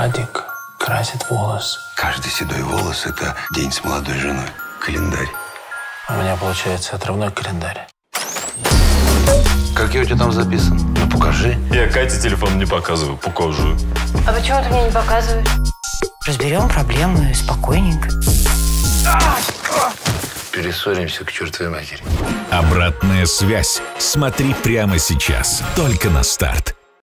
Владик красит волосы. Каждый седой волос – это день с молодой женой. Календарь. У меня получается отрывной календарь. Как я у тебя там записан? Ну, покажи. Я Кате телефон не показываю, покажу. А почему ты мне не показываешь? Разберем проблемы спокойненько. Перессоримся к чертовой матери. Обратная связь. Смотри прямо сейчас. Только на старт.